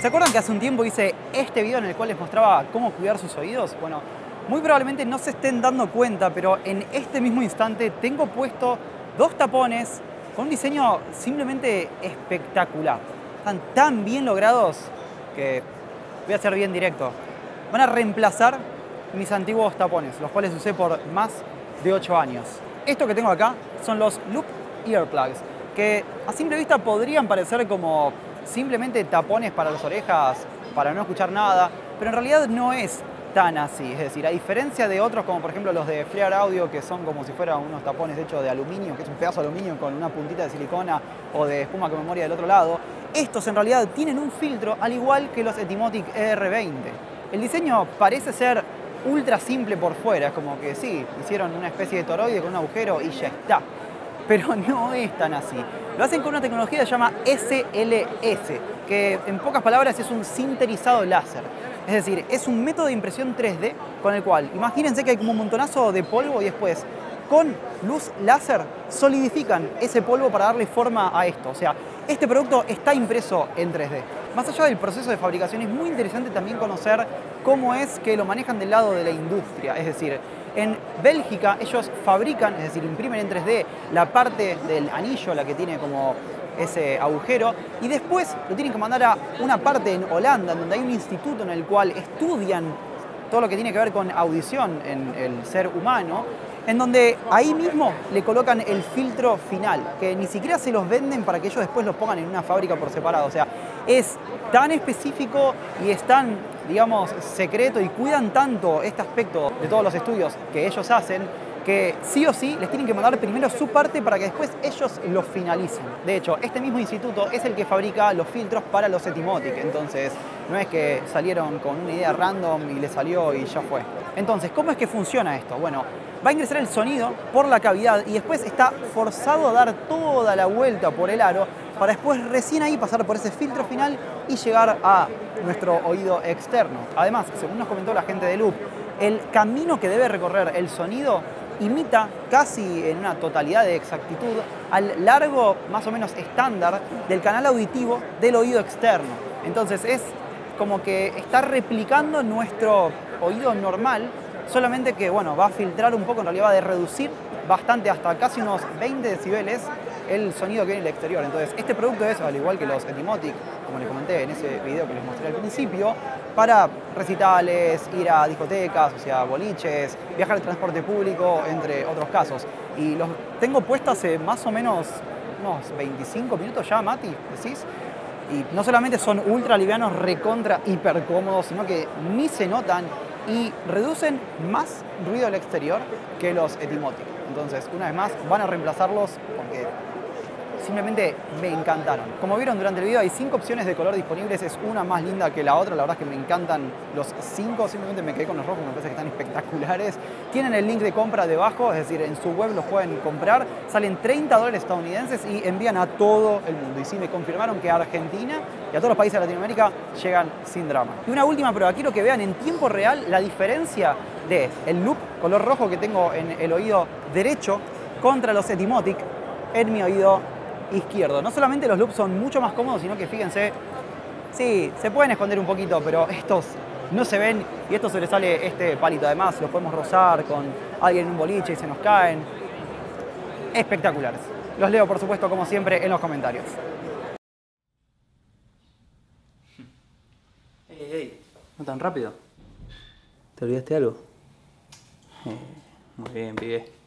¿Se acuerdan que hace un tiempo hice este video en el cual les mostraba cómo cuidar sus oídos? Bueno, muy probablemente no se estén dando cuenta, pero en este mismo instante tengo puesto dos tapones con un diseño simplemente espectacular. Están tan bien logrados que voy a ser bien directo. Van a reemplazar mis antiguos tapones, los cuales usé por más de 8 años. Esto que tengo acá son los Loop Earplugs, que a simple vista podrían parecer como simplemente tapones para las orejas, para no escuchar nada, pero en realidad no es tan así. Es decir, a diferencia de otros, como por ejemplo los de Flear Audio, que son como si fueran unos tapones hechos de aluminio, que es un pedazo de aluminio con una puntita de silicona o de espuma con memoria del otro lado, estos en realidad tienen un filtro al igual que los Etimotic ER20. El diseño parece ser ultra simple por fuera, es como que sí, hicieron una especie de toroide con un agujero y ya está. Pero no es tan así. Lo hacen con una tecnología que se llama SLS, que en pocas palabras es un sinterizado láser. Es decir, es un método de impresión 3D con el cual, imagínense que hay como un montonazo de polvo y después con luz láser solidifican ese polvo para darle forma a esto. O sea, este producto está impreso en 3D. Más allá del proceso de fabricación, es muy interesante también conocer cómo es que lo manejan del lado de la industria. Es decir, en Bélgica ellos fabrican, es decir, imprimen en 3D la parte del anillo, la que tiene como ese agujero, y después lo tienen que mandar a una parte en Holanda, donde hay un instituto en el cual estudian todo lo que tiene que ver con audición en el ser humano, en donde ahí mismo le colocan el filtro final, que ni siquiera se los venden para que ellos después los pongan en una fábrica por separado. O sea, es tan específico y es tan, digamos, secreto y cuidan tanto este aspecto de todos los estudios que ellos hacen que sí o sí les tienen que mandar primero su parte para que después ellos lo finalicen. De hecho, este mismo instituto es el que fabrica los filtros para los Etimotic, entonces no es que salieron con una idea random y le salió y ya fue. Entonces, ¿cómo es que funciona esto? Bueno, va a ingresar el sonido por la cavidad y después está forzado a dar toda la vuelta por el aro para después recién ahí pasar por ese filtro final y llegar a nuestro oído externo. Además, según nos comentó la gente de Loop, el camino que debe recorrer el sonido imita casi en una totalidad de exactitud al largo más o menos estándar del canal auditivo del oído externo. Entonces es como que está replicando nuestro oído normal, solamente que bueno, va a filtrar un poco, en realidad va a reducir bastante hasta casi unos 20 decibeles el sonido que viene del exterior. Entonces, este producto es, al igual que los Etimotic, como les comenté en ese video que les mostré al principio, para recitales, ir a discotecas, o sea, boliches, viajar en transporte público, entre otros casos. Y los tengo puestos hace más o menos unos 25 minutos ya, Mati, decís. Y no solamente son ultra livianos, recontra, hiper cómodos, sino que ni se notan y reducen más ruido al exterior que los Etimotic. Entonces, una vez más, van a reemplazarlos porque simplemente me encantaron. Como vieron durante el video hay cinco opciones de color disponibles, es una más linda que la otra, la verdad es que me encantan los cinco, simplemente me quedé con los rojos, me parece que están espectaculares. Tienen el link de compra debajo, es decir, en su web los pueden comprar, salen 30 dólares estadounidenses y envían a todo el mundo. Y sí, me confirmaron que a Argentina y a todos los países de Latinoamérica llegan sin drama. Y una última prueba, quiero que vean en tiempo real la diferencia de el loop color rojo que tengo en el oído derecho contra los Etimotic en mi oído izquierdo. No solamente los loops son mucho más cómodos, sino que fíjense, sí, se pueden esconder un poquito, pero estos no se ven y esto se le sale este palito. Además, los podemos rozar con alguien en un boliche y se nos caen. Espectaculares. Los leo, por supuesto, como siempre, en los comentarios. Ey, ey, no tan rápido. ¿Te olvidaste algo? Eh, muy bien, pibe.